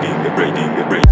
breaking, breaking, breaking.